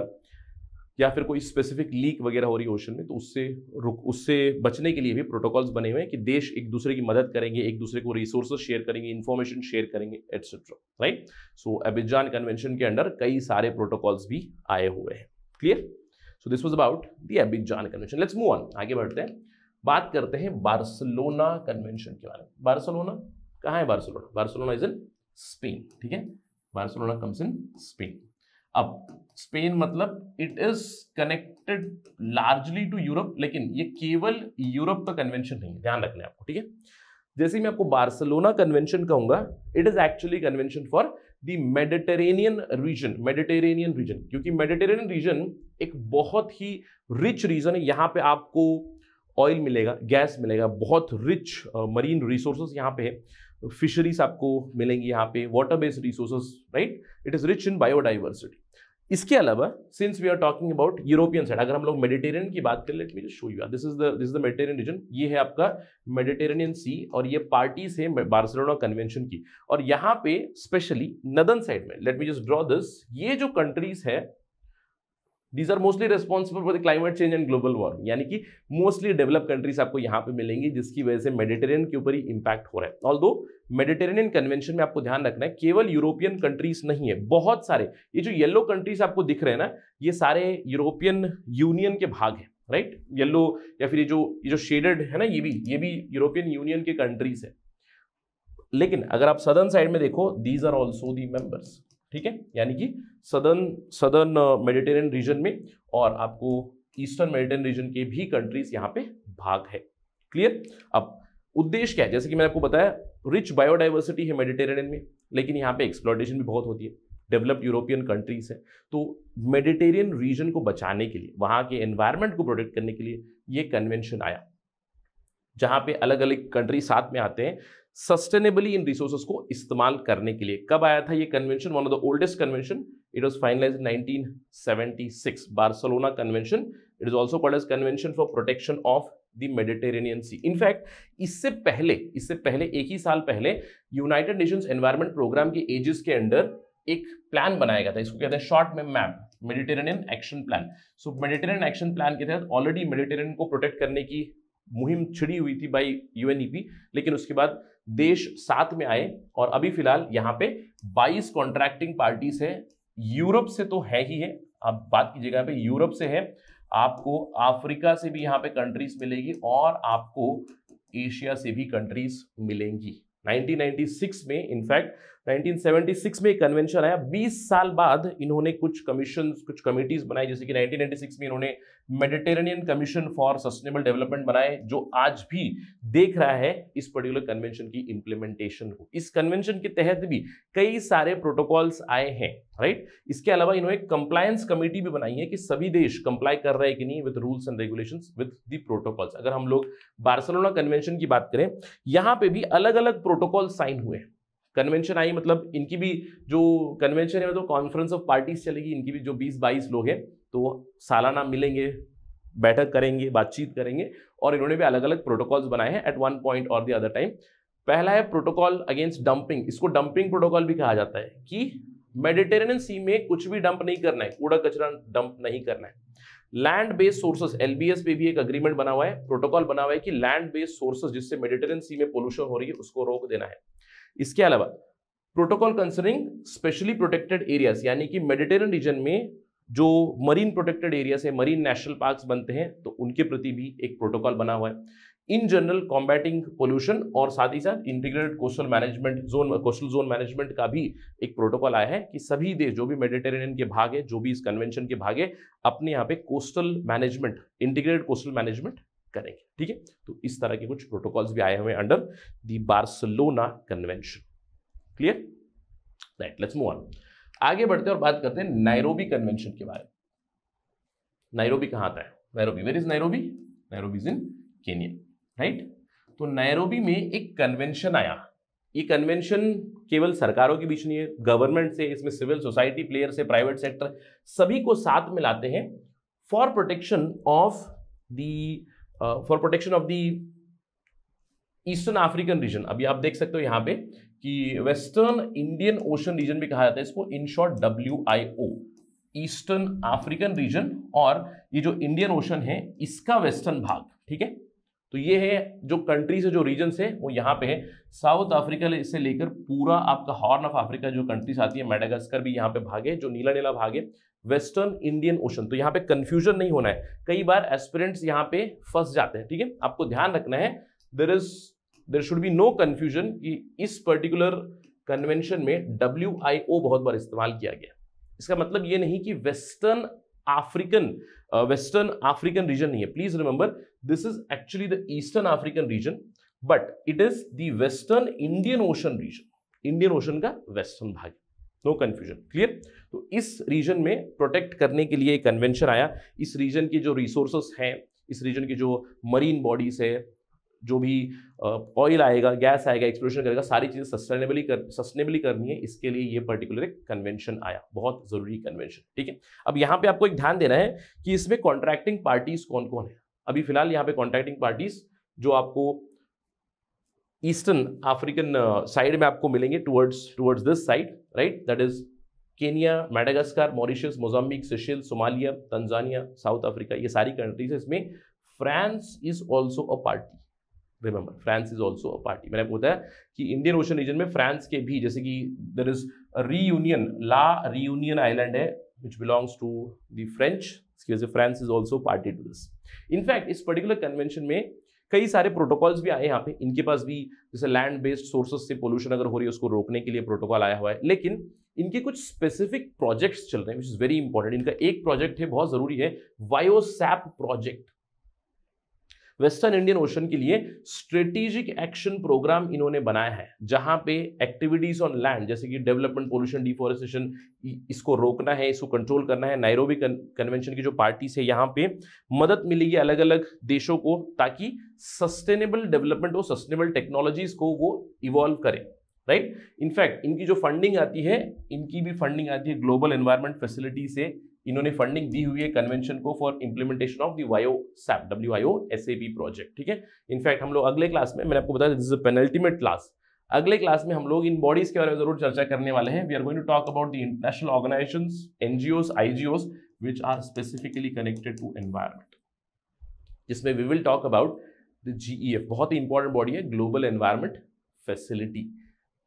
या फिर कोई स्पेसिफिक लीक वगैरह हो रही है ओशन में तो उससे रुक, उससे बचने के लिए भी प्रोटोकॉल्स बने हुए हैं कि देश एक दूसरे की मदद करेंगे, एक दूसरे को रिसोर्सेज शेयर करेंगे इन्फॉर्मेशन शेयर करेंगे etcetera right so Abidjan convention के अंडर कई सारे प्रोटोकॉल्स भी आए हुए हैं। Clear so this was about the Abidjan convention let's move on आगे बढ़ते हैं। बात करते हैं बार्सलोना कन्वेंशन के बारे में। बार्सलोना, कहाँ है Barcelona? Barcelona is in Spain ठीक है? बार्सलोना कम्स इन स्पेन अब स्पेन मतलब it is connected largely to Europe लेकिन ये केवल यूरोप का कन्वेंशन नहीं है, ध्यान रखना आपको, ठीक है? जैसे मैं आपको बार्सिलोना कन्वेंशन कहूँगा it is actually convention for the Mediterranean region Mediterranean region क्योंकि मेडिटेरेनियन रीजन एक बहुत ही रिच रीजन है। यहाँ पे आपको ऑयल मिलेगा गैस मिलेगा, बहुत रिच मरीन रिसोर्सेज यहाँ पे है। फिशरीज आपको मिलेंगी यहाँ पे water based resources right it is rich in biodiversity इसके अलावा since we are talking about European side अगर हम लोग मेडिटेरियन की बात करें let me just show you this is the this is the Mediterranean region ये है आपका मेडिटेरेनियन सी और ये पार्टीज़ है बार्सिलोना कन्वेंशन की। और यहाँ पे स्पेशली नदन साइड में let me just draw this ये जो कंट्रीज़ है these are mostly responsible for the climate change and global warming यानी कि मोस्टली डेवलप कंट्रीज़ आपको यहाँ पे मिलेंगी, जिसकी वजह से मेडिटेरियन के ऊपर ही इंपैक्ट हो रहा है। ऑल दो मेडिटेरेनियन कन्वेंशन में आपको ध्यान रखना है, केवल यूरोपियन कंट्रीज़ नहीं है, बहुत सारे, ये जो येलो कंट्रीज़ आपको दिख रहे हैं ना, ये सारे यूरोपियन यूनियन के भाग हैं राइट येलो या फिर ये जो ये जो शेडेड है ना, ये भी ये भी यूरोपियन यूनियन के कंट्रीज़ है। लेकिन अगर आप सदर्न साइड में देखो these are also the members ठीक है? यानी कि सदर्न सदर्न मेडिटेरियन रीजन में और आपको ईस्टर्न मेडिटेरियन रीजन के भी कंट्रीज़ यहाँ पे भाग है। क्लियर अब उद्देश्य क्या है? जैसे कि मैंने आपको बताया रिच बायोडाइवर्सिटी है मेडिटेरियन में, लेकिन यहाँ पे एक्सप्लोटेशन भी बहुत होती है। डेवलप्ड यूरोपियन कंट्रीज़ है। तो मेडिटेरियन रीजन को बचाने के लिए, वहाँ के एनवायरनमेंट को प्रोटेक्ट करने के लिए ये कन्वेंशन आया। जहाँ पे अलग अलग कंट्री साथ में आते हैं सस्टेनेबली इन रिसोर्सेज को इस्तेमाल करने के लिए। कब आया था ये convention one of the oldest convention it was finalize 1976 Barcelona convention it is also called as convention for protection of the Mediterranean sea in fact इससे पहले इससे पहले, एक ही साल पहले यूनाइटेड नेशंस एनवायरमेंट प्रोग्राम के एजेस के अंडर एक प्लान बनाया गया था। इसको कहते हैं शॉर्ट में MAP Mediterranean action plan so Mediterranean action plan के तहत ऑलरेडी मेडिटेरियन को प्रोटेक्ट करने की मुहिम छिड़ी हुई थी बाई यूएनईपी लेकिन उसके बाद देश साथ में आए और अभी फ़िलहाल यहाँ पे 22 कॉन्ट्रैक्टिंग पार्टीज़ है। यूरोप से तो है ही है। आप बात कीजिएगा पे, यूरोप से है। आपको अफ्रीका से भी यहाँ पे कंट्रीज़ मिलेगी और आपको एशिया से भी कंट्रीज़ मिलेंगी। 1996 में इनफैक्ट 1976 में एक कन्वेंशन आया। 20 साल बाद इन्होंने कुछ कमीशन कुछ कमिटीज बनाई, जैसे कि 1996 में इन्होंने Mediterranean commission for sustainable development बनाए, जो आज भी देख रहा है इस पर्टिकुलर कन्वेंशन की इंप्लीमेंटेशन को। इस कन्वेंशन के तहत भी कई सारे प्रोटोकॉल्स आए हैं राइट इसके अलावा इन्होंने कंप्लायंस कमेटी भी बनाई है कि सभी देश कंप्लाई कर रहे हैं कि नहीं with rules and regulation with the protocols अगर हम लोग बार्सलोना कन्वेंशन की बात करें, यहाँ पे भी अलग अलग प्रोटोकॉल साइन हुए कन्वेंशन आई मतलब इनकी भी जो कन्वेंशन है मतलब कॉन्फ्रेंस ऑफ़ पार्टीज़ चलेगी, इनकी भी जो 20-22 लोग हैं तो सालाना मिलेंगे, बैठक करेंगे, बातचीत करेंगे, और इन्होंने भी अलग अलग प्रोटोकॉल्स बनाए हैं एट वन पॉइंट और द अदर टाइम पहला है प्रोटोकॉल अगेंस्ट डंपिंग इसको डंपिंग प्रोटोकॉल भी कहा जाता है कि मेडिटेरेनियन सी में कुछ भी डंप नहीं करना है, कूड़ा कचरा डंप नहीं करना है। लैंड बेस्ड सोर्सेज एलबीएस पे भी एक अग्रीमेंट बना हुआ है प्रोटोकॉल बना हुआ है कि लैंड बेस्ड सोर्सेज जिससे मेडिटेरियन सी में पोल्यूशन हो रही है, उसको रोक देना है। इसके अलावा protocol concerning specially protected areas यानी कि मेडिटेरियन रीजन में जो मरीन प्रोटेक्टेड एरियाज़ है मरीन नेशनल पार्क्स बनते हैं तो उनके प्रति भी एक प्रोटोकॉल बना हुआ है। इन जनरल कॉम्बैटिंग पोल्यूशन और साथ ही साथ integrated coastal management zone coastal zone management का भी एक प्रोटोकॉल आया है कि सभी देश, जो भी मेडिटेरेनियन के भाग है, जो भी इस कन्वेंशन के भाग है, अपने यहाँ पे coastal management integrated coastal management करेंगे। ठीक है? तो इस तरह के कुछ प्रोटोकॉल्स भी आए हुए under the Barcelona convention clear right let's move on आगे बढ़ते हैं और बात करते हैं नायरोबी कन्वेंशन के बारे में। नायरोबी कहाँ आता है? Nairobi where is Nairobi Nairobi is in Kenya right तो नायरोबी में एक कन्वेंशन आया। ये कन्वेंशन केवल सरकारों के बीच नहीं है गवर्नमेंट से, इसमें सिविल सोसाइटी प्लेयर से प्राइवेट सेक्टर सभी को साथ में लाते हैं for protection of the for protection of the eastern African region अभी आप देख सकते हो यहाँ पे कि वेस्टर्न इंडियन ओशन रीजन भी कहा जाता है इसको in short W I O eastern African region और ये जो इंडियन ओशन है, इसका वेस्टर्न भाग, ठीक है? तो ये है जो कंट्रीज़ है, जो रीजन है, वो यहाँ पे है। साउथ अफ्रीका से लेकर पूरा आपका हॉर्न ऑफ़ अफ्रीका जो कंट्रीज़ आती है मेडागास्कर भी यहाँ पे भाग है, जो नीला नीला भाग है वेस्टर्न इंडियन ओशन। तो यहाँ पे कंफ्यूजन नहीं होना है। कई बार एस्पिरेंट्स यहाँ पे फंस जाते हैं, ठीक है? थीके? आपको ध्यान रखना है there is there should be no confusion कि इस पर्टिकुलर कन्वेंशन में डब्ल्यू आई ओ बहुत बार इस्तेमाल किया गया। इसका मतलब ये नहीं कि western African western African region नहीं है। Please remember this is actually the eastern African region but it is the western Indian ocean region Indian ocean का वेस्टर्न भाग। नो कंफ्यूजन क्लियर तो इस रीजन में प्रोटेक्ट करने के लिए एक कन्वेंशन आया। इस रीजन के जो रिसोर्सेस हैं, इस रीजन की जो मरीन बॉडीज है, जो भी ऑयल आएगा गैस आएगा एक्सप्लोशन करेगा, सारी चीज़ें सस्टेनेबली कर सस्टेनेबली करनी है। इसके लिए ये पर्टिकुलर एक कन्वेंशन आया। बहुत ज़रूरी कन्वेंशन ठीक है? अब यहाँ पे आपको एक ध्यान देना है कि इसमें कॉन्ट्रैक्टिंग पार्टीज़ कौन कौन है? अभी फ़िलहाल यहाँ पे कॉन्ट्रैक्टिंग पार्टीज़ जो आपको ईस्टर्न अफ्रीकन साइड में आपको मिलेंगे towards towards this side right that is Kenya Madagascar Mauritius Mozambique Seychelles Somalia Tanzania South Africa ये सारी कंट्रीज़ इसमें। France is also a party remember France is also a party मैंने बताया कि Indian ocean region में France के भी, जैसे कि there is Reunion La Reunion island है which belongs to the French इसकी वजह से France is also party to this in fact इस पर्टिकुलर कन्वेंशन में कई सारे प्रोटोकॉल्स भी आए यहाँ पे। इनके पास भी जैसे लैंड बेस्ड सोर्सेस से पोल्यूशन अगर हो रही है, उसको रोकने के लिए प्रोटोकॉल आया हुआ है। लेकिन इनके कुछ स्पेसिफिक प्रोजेक्ट्स चल रहे हैं विच इज़ वेरी इंपॉर्टेंट इनका एक प्रोजेक्ट है, बहुत ज़रूरी है वायोसैप प्रोजेक्ट वेस्टर्न इंडियन ओशन के लिए स्ट्रेटेजिक एक्शन प्रोग्राम इन्होंने बनाया है, जहाँ पे एक्टिविटीज़ ऑन लैंड जैसे कि डेवलपमेंट पोल्यूशन डिफोरेस्टेशन इसको रोकना है, इसको कंट्रोल करना है। नायरोबी कन्वेंशन की जो पार्टीज़ है यहाँ पे मदद मिलेगी अलग अलग देशों को, ताकि सस्टेनेबल डेवलपमेंट और सस्टेनेबल टेक्नोलॉजीज़ को वो इवॉल्व करें राइट इनफैक्ट इनकी जो फंडिंग आती है, इनकी भी फंडिंग आती है ग्लोबल एनवायरमेंट फैसिलिटी से इन्होंने फंडिंग दी हुई है कन्वेंशन को for implementation of the SAP W I O S A B project ठीक है? इनफैक्ट हम लोग अगले क्लास में, मैंने आपको बताया दिस इज़ पेनल्टीमेट क्लास अगले क्लास में हम लोग इन बॉडीज के बारे में ज़रूर चर्चा करने वाले हैं. We are going to talk about the international organisation NGOs IGOs which are specifically connected to environment जिसमें we will talk about the GEF बहुत ही इंपॉर्टेंट बॉडी है global environment facility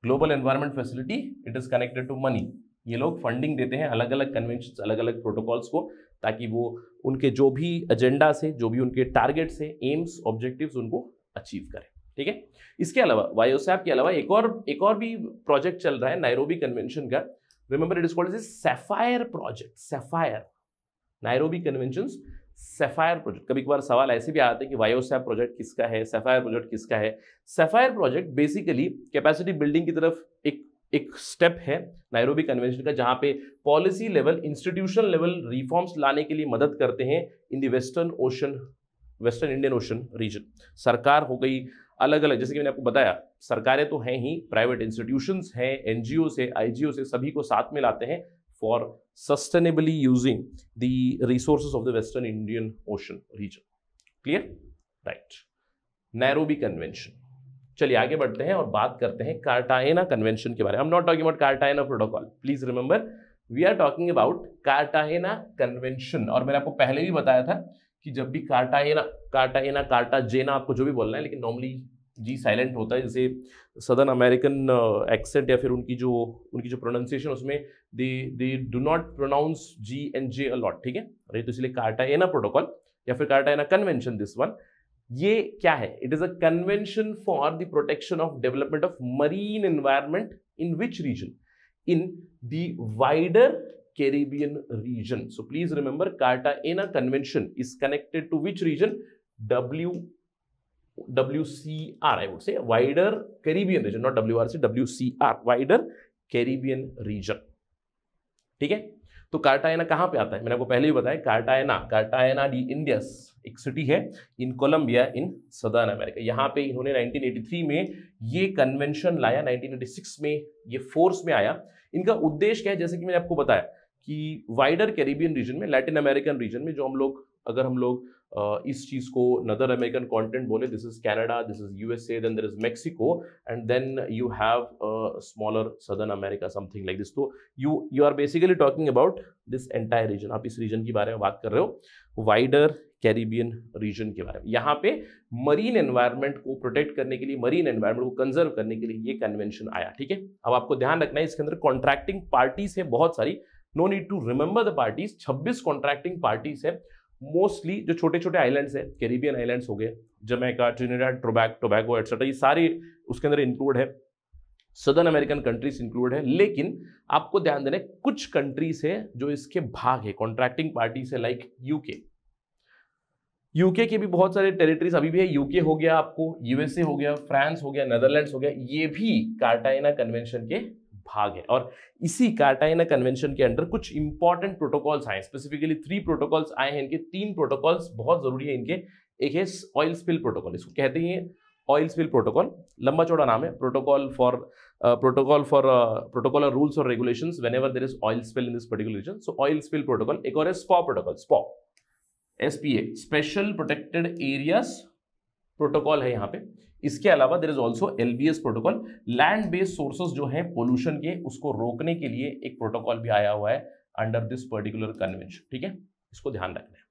global environment facility it is connected to money ये लोग funding देते हैं अलग अलग कन्वेंशन अलग अलग प्रोटोकॉल्स को, ताकि वो उनके जो भी एजेंडा से जो भी उनके टारगेट्स है एम्स ऑब्जेक्टिव्स उनको अचीव करें। ठीक है? इसके अलावा वायोसैप के अलावा एक और एक और भी प्रोजेक्ट चल रहा है नायरोबी कन्वेंशन का। Remember it is called Sapphire project Sapphire Nairobi convention Sapphire project कभी कभार सवाल ऐसे भी आते हैं कि वायोसैप प्रोजेक्ट किसका है सेफायर प्रोजेक्ट किसका है? Sapphire project basically capacity building की तरफ़ एक एक स्टेप है नायरोबी कन्वेंशन का, जहाँ पे policy level institution level reforms लाने के लिए मदद करते हैं in the western ocean western Indian ocean region सरकार हो गई अलग अलग जैसे कि मैंने आपको बताया, सरकारें तो हैं ही प्राइवेट इंस्टीट्यूशंस हैं एनजीओ से आईजीओ से सभी को साथ में लाते हैं for sustainably using the resources of the western Indian ocean region clear right Nairobi convention चलिए आगे बढ़ते हैं और बात करते हैं कार्टाइना कन्वेंशन के बारे में। Not talking about Cartagena protocol please remember we are talking about Cartagena convention और मैंने आपको पहले भी बताया था कि जब भी कार्टाइना कार्टाइना कार्टाजेना आपको जो भी बोलना है, लेकिन नॉर्मली जी साइलेंट होता है, जैसे सदर्न अमेरिकन एक्सेंट या फिर उनकी जो उनकी जो प्रोनाउंसिएशन उसमें they they do not pronounce G and J a lot ठीक है? तो इसलिए कार्टाइना प्रोटोकॉल या फिर कार्टाइना कन्वेंशन दिस वन ये क्या है? It is a convention for the protection of development of marine environment in which region in the wider Caribbean region so please remember Cartagena convention is connected to which region W W C R I would say wider Caribbean region not W R C W C R wider Caribbean region ठीक है? तो कार्टायना कहाँ पे आता है? मैंने आपको पहले ही बताया कार्टायना कार्टायना डी इंडियस एक सिटी है in Colombia in southern America यहाँ पे इन्होंने 1983 में ये कन्वेंशन लाया 1986 में ये फोर्स में आया। इनका उद्देश्य क्या है? जैसे कि मैंने आपको बताया कि वाइडर कैरिबियन रीजन में लैटिन अमेरिकन रीजन में जो हम लोग, अगर हम लोग इस चीज़ को नदर अमेरिकन कॉन्टेंट बोले this is Canada this is USA then there is Mexico and then you have smaller southern America something like this तो you you are basically talking about this entire region आप इस reason के बारे में बात कर रहे हो वाइडर कैरिबियन रीजन के बारे में। यहाँ पे मरीन एनवायरनमेंट को प्रोटेक्ट करने के लिए मरीन एनवायरनमेंट को कंजर्व करने के लिए ये कन्वेंशन आया, ठीक है? अब आपको ध्यान रखना है, इसके अंदर कॉन्ट्रैक्टिंग पार्टीज़ है बहुत सारी। No need to remember the parties 26 contracting parties है। मोस्टली जो छोटे छोटे आइलैंड्स है कैरिबियन आइलैंड्स हो गए Jamaica Trinidad Tobago Tobago etcetera ये सारे उसके अंदर इंक्लूड है। सदर्न अमेरिकन कंट्रीज़ इंक्लूड है, लेकिन आपको ध्यान देना कुछ कंट्रीज़ है जो इसके भाग है कॉन्ट्रैक्टिंग पार्टीज़ है लाइक यूके यूके के भी बहुत सारे टेरिटरीज अभी भी है यूके हो गया आपको यूएसए हो गया फ्रांस हो गया नेदरलैंड्स हो गया, ये भी कार्टाइना कन्वेंशन के भाग है। और इसी कार्टाइना कन्वेंशन के अंडर कुछ इंपॉर्टेंट प्रोटोकॉल्स आए स्पेसिफिकली थ्री प्रोटोकॉल्स आए हैं। इनके तीन प्रोटोकॉल्स बहुत ज़रूरी है। इनके एक है ऑयल स्पिल प्रोटोकॉल इसको कहते हैं ऑयल स्पिल प्रोटोकॉल लंबा चौड़ा नाम है। Protocol for protocol for protocol और रूल्स और regulation when ever there is oil spill in this particular reason so oil spill protocol एक और है स्पॉ protocol स्पॉ SPA special protected areas protocol है यहाँ पे। इसके अलावा there is also LBS protocol land based sources जो है पोल्यूशन के उसको रोकने के लिए एक प्रोटोकॉल भी आया हुआ है अंडर दिस पर्टिकुलर कन्वेंशन ठीक है? इसको ध्यान रखना है।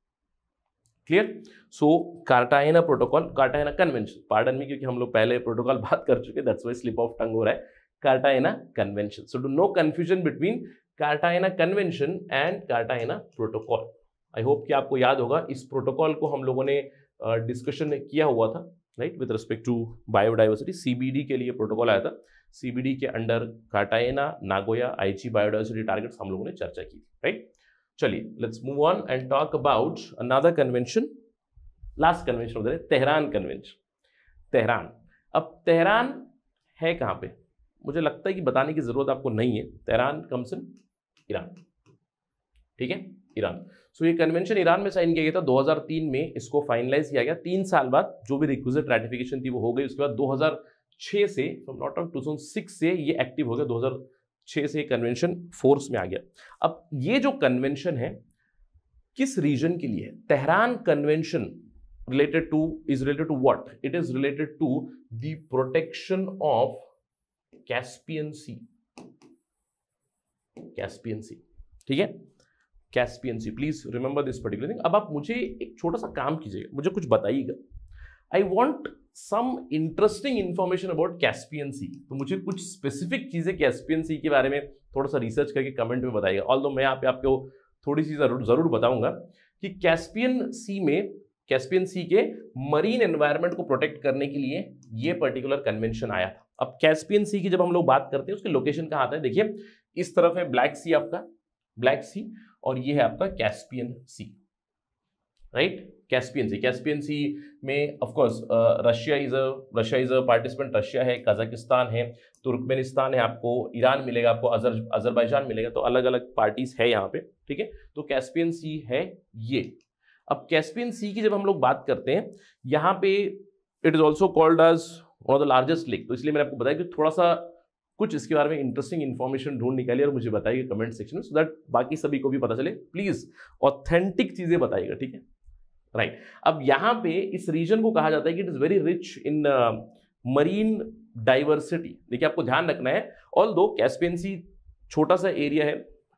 Clear so Cartagena protocol Cartagena convention pardon में क्योंकि हम लोग पहले प्रोटोकॉल बात कर चुके that's why slip of tongue हो रहा है। Cartagena convention so do no confusion between Cartagena convention and Cartagena protocol I hope कि आपको याद होगा इस प्रोटोकॉल को हम लोगों ने डिस्कशन uh, किया हुआ था। Right with respect to biodiversity CBD के लिए प्रोटोकॉल आया था। सीबीडी के under Cartagena Nagoya Aichi biodiversity targets हम लोगों ने चर्चा की राइट चलिए let's move on and talk about another convention last convention उधर है तेहरान कन्वेंशन तेहरान अब तेहरान है कहाँ पे? मुझे लगता है कि बताने की ज़रूरत आपको नहीं है। तेहरान कम्स इन ईरान ठीक है? ईरान। सो ये कन्वेंशन ईरान में साइन किया गया था। 2003 में इसको फाइनलाइज किया गया। तीन साल बाद जो भी रिक्विजिट रेटिफिकेशन थी वो हो गई। उसके बाद 2006 से नॉट ऑफ़ 2006 से ये एक्टिव हो गया। 2006 से कन्वेंशन फोर्स में आ गया। अब ये जो कन्वेंशन है, किस रीजन के लिए Tehran convention related to is related to what it is related to the protection of Caspian Sea Caspian Sea ठीक है? Caspian Sea. Please remember this particular thing अब आप मुझे एक छोटा सा काम कीजिएगा। मुझे कुछ बताइएगा। I want some interesting information about Caspian Sea तो मुझे कुछ स्पेसिफिक चीज़ें कैस्पियन सी के बारे में थोड़ा सा रिसर्च करके कमेंट में बताइएगा। ऑल दो मैं यहाँ पे आपको थोड़ी सी ज़रूर ज़रूर बताऊँगा कि कैस्पियन सी में कैस्पियन सी के मरीन एनवायरनमेंट को प्रोटेक्ट करने के लिए ये पर्टिकुलर कन्वेंशन आया था। अब कैस्पियन सी की जब हम लोग बात करते हैं, उसके लोकेशन कहाँ आता है? देखिए, इस तरफ़ है ब्लैक सी आपका। ब्लैक सी और ये है आपका Caspian Sea right Caspian Sea Caspian Sea में of course Russia is a Russia is a participant Russia है कजाकिस्तान है तुर्कमेनिस्तान है आपको ईरान मिलेगा आपको अजर अजरबैजान मिलेगा तो अलग अलग पार्टीज़ है यहाँ पे, ठीक है? तो कैस्पियन सी है ये। अब कैस्पियन सी की जब हम लोग बात करते हैं, यहाँ पे it is also called as one of the largest lake तो इसलिए मैंने आपको बताया कि थोड़ा सा कुछ इसके बारे में इंटरेस्टिंग इन्फॉर्मेशन ढूंढ निकालिए और मुझे बताइए कमेंट सेक्शन में सो दैट बाकी सभी को भी पता चले। प्लीज़ ऑथेंटिक चीज़ें बताइएगा, ठीक है? Right right. अब यहाँ पे इस रीजन को कहा जाता है कि it is very rich in marine diversity देखिए, आपको ध्यान रखना है ऑल दो कैस्पियन छोटा सा एरिया है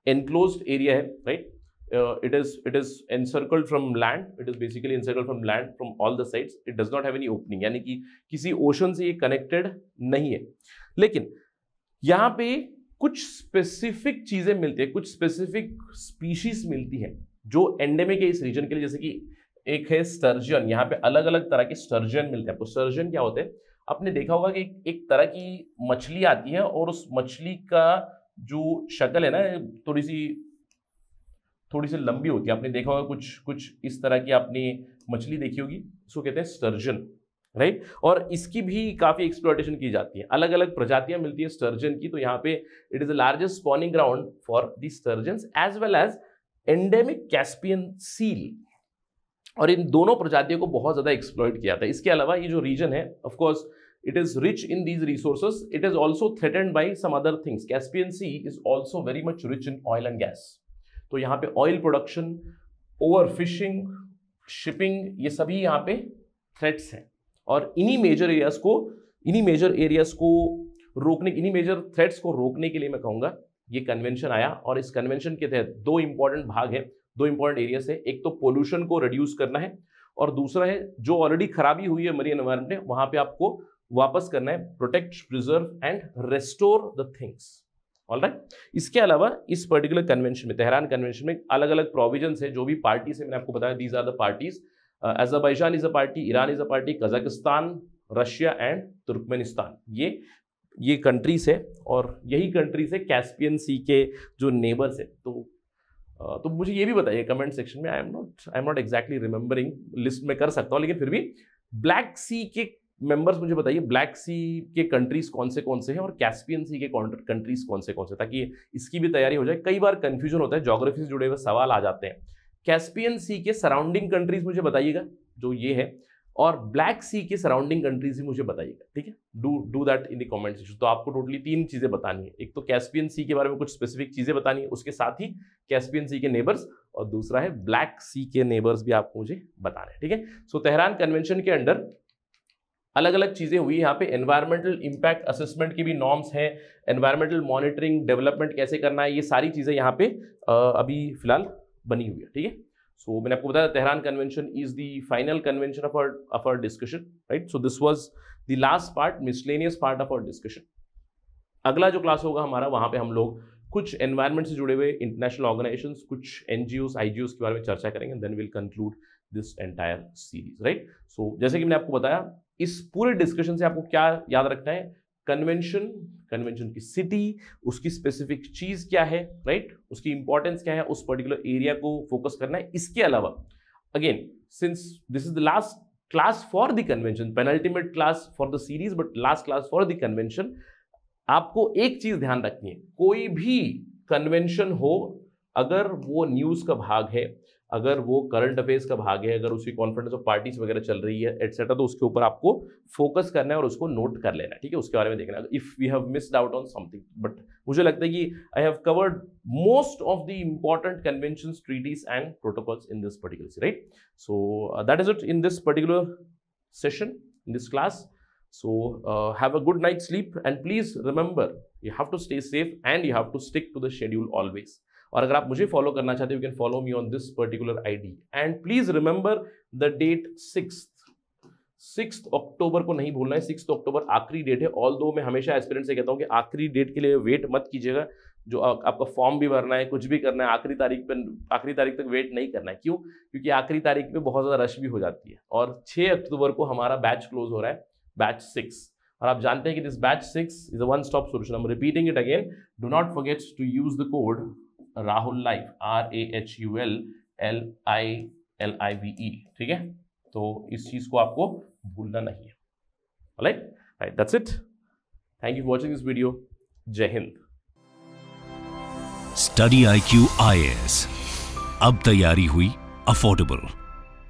एनक्लोज एरिया है right it is it is encircled from land it is basically encircled from land from all the sides it does not have any opening यानी कि किसी ओशन से ये कनेक्टेड नहीं है। लेकिन यहाँ पे कुछ स्पेसिफिक चीज़ें मिलती है, कुछ स्पेसिफिक स्पीशीज मिलती है, जो एंडेमिक है इस रीजन के लिए, जैसे कि एक है स्टर्जन यहाँ पे अलग अलग तरह के स्टर्जन मिलते हैं। आपको स्टर्जन क्या होते हैं? आपने देखा होगा कि एक तरह की मछली आती है और उस मछली का जो शक्ल है ना थोड़ी सी थोड़ी सी लंबी होती है। आपने देखा होगा कुछ कुछ इस तरह की आपने मछली देखी होगी, उसको कहते हैं स्टर्जन राइट? और इसकी भी काफ़ी एक्सप्लोटेशन की जाती है। अलग अलग प्रजातियाँ मिलती है स्टर्जन की तो यहाँ पे it is the largest spawning ground for the sturgeon as well as endemic Caspian seal और इन दोनों प्रजातियों को बहुत ज़्यादा एक्सप्लोइट किया था। इसके अलावा ये जो रीजन है of course it is rich in these resources it is also threatened by some other things Caspian Sea is also very much rich in oil and gas तो यहाँ पे oil production over fishing shipping ये सभी यहाँ पे threats हैं। और इन्हीं मेजर एरियाज़ को, इन्हीं मेजर एरियाज़ को रोकने, इन्हीं मेजर थ्रेट्स को रोकने के लिए मैं कहूँगा, ये कन्वेंशन आया और इस कन्वेंशन के तहत दो इंपॉर्टेंट भाग है, दो इंपॉर्टेंट एरियाज़ है। एक तो पोल्यूशन को रिड्यूस करना है और दूसरा है, जो ऑलरेडी खराबी हुई है मरीन एनवायरमेंट वहाँ पे आपको वापस करना है protect preserve and restore the things all right इसके अलावा इस पर्टिकुलर कन्वेंशन में, तेहरान कन्वेंशन में अलग अलग प्रोविज़न है, जो भी पार्टीज़ है, मैंने आपको बताया these are the parties Azerbaijan is a party Iran is a party Kazakhstan Russia and Turkmenistan ये ये कंट्रीज़ है और यही कंट्रीज़ है कैस्पियन सी के जो नेबर्स है। तो तो मुझे ये भी बताइए कमेंट सेक्शन में I am not I am not exactly remembering list में कर सकता हूँ, लेकिन फिर भी ब्लैक सी के मेंबर्स मुझे बताइए ब्लैक सी के कंट्रीज़ कौन से कौन से हैं और कैस्पियन सी के कंट्रीज़ कौन से कौन से ताकि इसकी भी तैयारी हो जाए। कई बार कंफ्यूजन होता है जोग्राफी से जुड़े हुए सवाल आ जाते हैं। कैस्पियन सी के सराउंडिंग कंट्रीज़ मुझे बताइएगा, जो ये है, और ब्लैक सी के सराउंडिंग कंट्रीज़ भी मुझे बताइएगा, ठीक है? Do do that in the comment section. तो आपको टोटली तीन चीज़ें बतानी है। एक तो कैस्पियन सी के बारे में कुछ स्पेसिफिक चीज़ें बतानी है, उसके साथ ही कैस्पियन सी के नेबर्स और दूसरा है ब्लैक सी के नेबर्स भी आपको मुझे बताना है, ठीक है? सो तेहरान कन्वेंशन के अंडर अलग अलग चीज़ें हुई यहाँ पे। एनवायरमेंटल इम्पैक्ट असेसमेंट की भी नॉर्म्स हैं। एनवायरमेंटल मॉनिटरिंग डेवलपमेंट कैसे करना है, ये सारी चीज़ें यहाँ पे अभी फ़िलहाल बनी हुई है, ठीक है? सो मैंने आपको बताया Tehran convention is the final convention of our of our discussion right so this was the last part miscellaneous part of our discussion अगला जो क्लास होगा हमारा, वहाँ पे हम लोग कुछ एनवायरमेंट से जुड़े हुए इंटरनेशनल ऑर्गेनाइजेशन कुछ एनजीओस आईजीओस के बारे में चर्चा करेंगे then will conclude this entire series right so जैसे कि मैंने आपको बताया, इस पूरे डिस्कशन से आपको क्या याद रखना है? कन्वेंशन कन्वेंशन की सिटी, उसकी स्पेसिफिक चीज़ क्या है राइट right? उसकी इंपॉर्टेंस क्या है, उस पर्टिकुलर एरिया को फोकस करना है इसके अलावा again since this is the last class for the convention penultimate class for the series but last class for the convention आपको एक चीज़ ध्यान रखनी है, कोई भी कन्वेंशन हो अगर वो न्यूज़ का भाग है अगर वो करंट अफेयर्स का भाग है अगर उसकी कॉन्फ्रेंस ऑफ़ पार्टीज़ वगैरह चल रही है एटसेट्रा तो उसके ऊपर आपको फोकस करना है और उसको नोट कर लेना है ठीक है? उसके बारे में देखना if we have missed out on something but मुझे लगता है कि I have covered most of the important convention treaties and protocols in this particular right so that is it in this particular session this class. So uh, have a good night's sleep and please remember you have to stay safe and you have to stick to the schedule always. और अगर आप मुझे follow करना चाहते हो you can follow me on this particular ID and please remember the date six six अक्टूबर को नहीं भूलना है। सिक्स अक्टूबर आखिरी डेट है। ऑल दो मैं हमेशा एस्पिरेंट से कहता हूँ कि आखिरी डेट के लिए वेट मत कीजिएगा। जो आपका फॉर्म भी भरना है, कुछ भी करना है, आखिरी तारीख पर आखिरी तारीख तक वेट नहीं करना है। क्यों? क्योंकि आखिरी तारीख पे बहुत ज़्यादा रश भी हो जाती है। और छः अक्टूबर को हमारा बैच क्लोज हो रहा है। बैच सिक्स और आप जानते हैं कि this batch six is a one stop solution I repeating it again do not forget to use the code Rahul life R A H U L L I L I V E ठीक है? तो इस चीज़ को आपको भूलना नहीं है। Right right that's it thank you watching this video Jai Hind study I Q I S अब तैयारी हुई अफोर्डेबल